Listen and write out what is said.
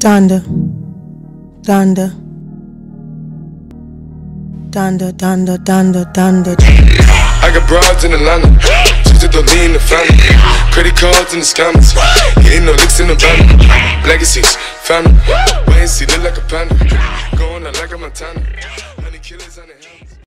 Donda, Donda, Donda, Donda, Donda, Donda. I got broads in Atlanta. Just to lean the family. Credit cards and the scammers. Ain't no licks in the van. Legacies, family. Wait and see, the